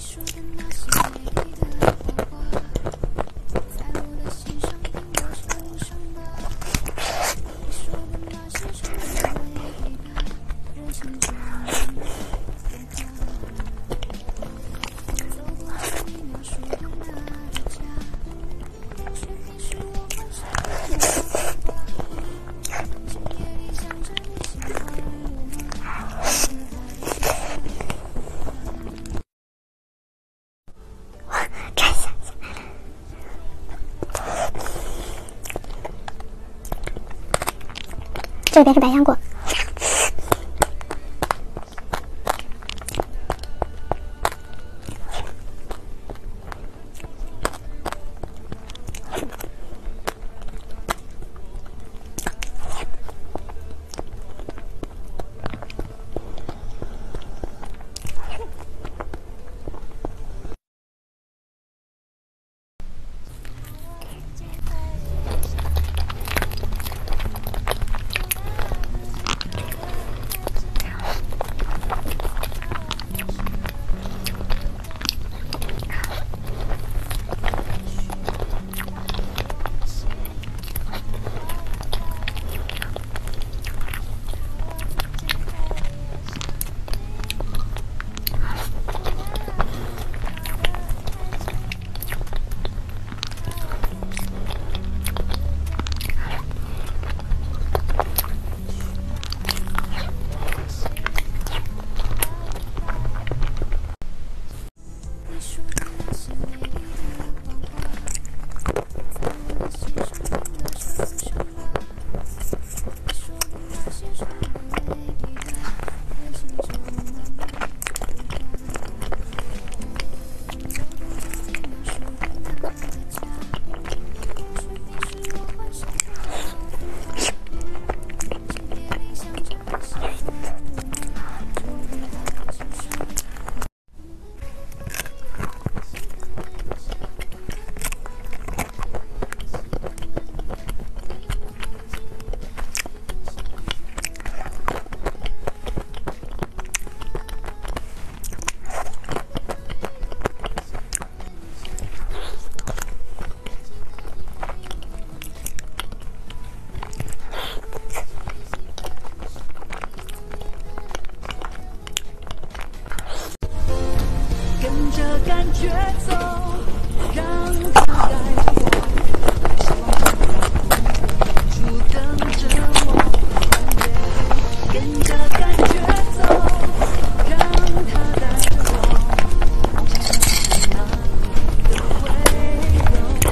你说的那些美丽的谎话。这边是百香果。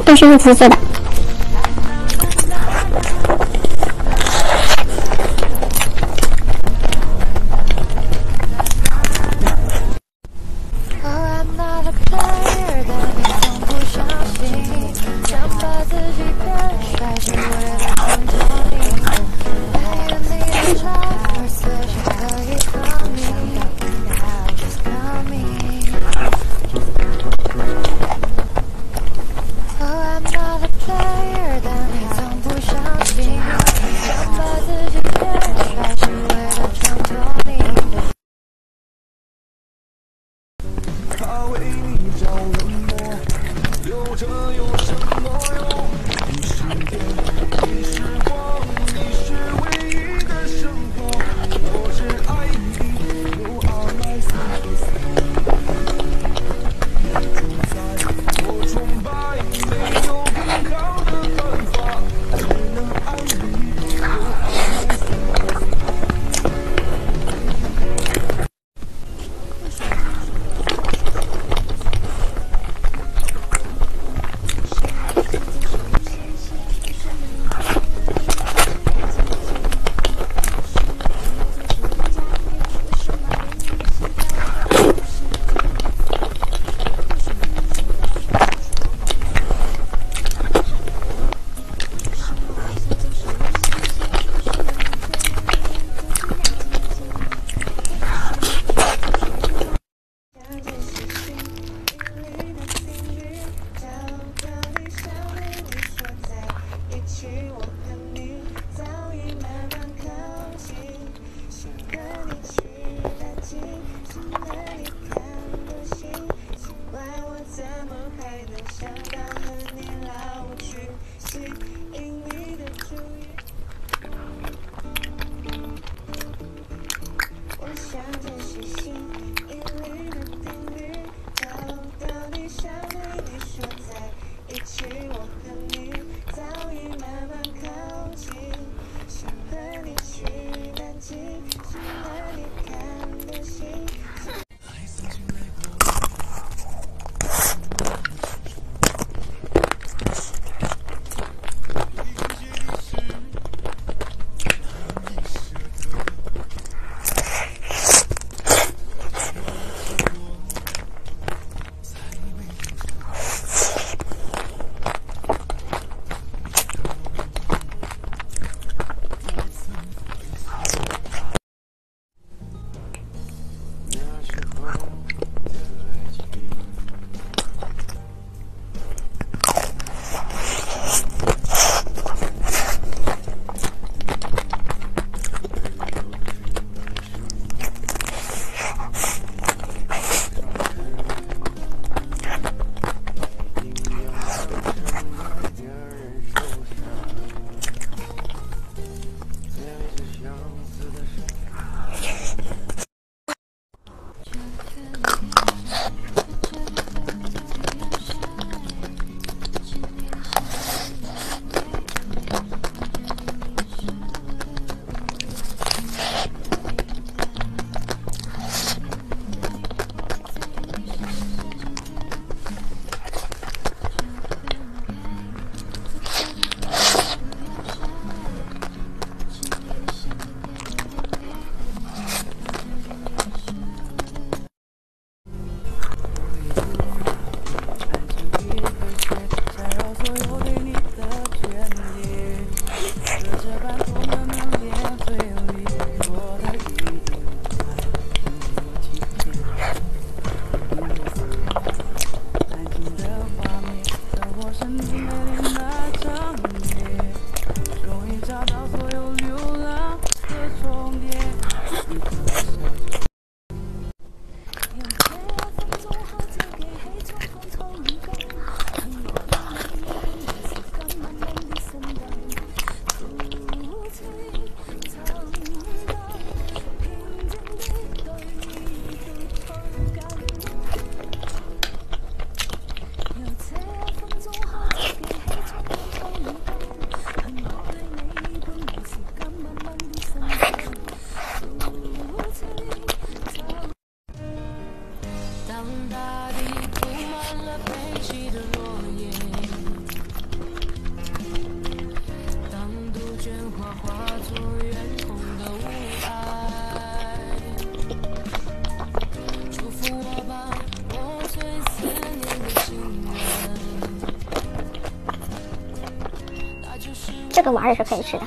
都是玉瓷做的。这个丸也是可以吃的。